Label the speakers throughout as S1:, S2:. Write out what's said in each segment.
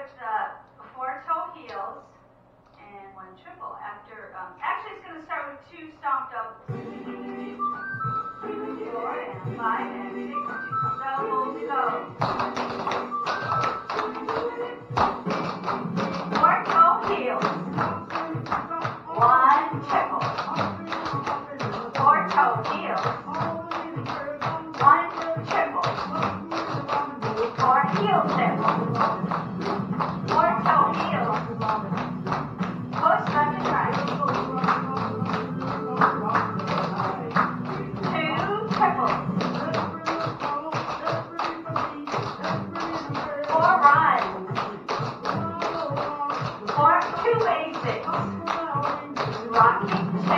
S1: switch it uh, up. Toe heels and one triple. After, um, actually it's going to start with two stomp doubles. Four and five and six doubles go. Four toe heels. One triple.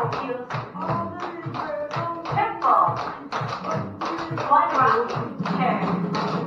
S1: Circle. One rock.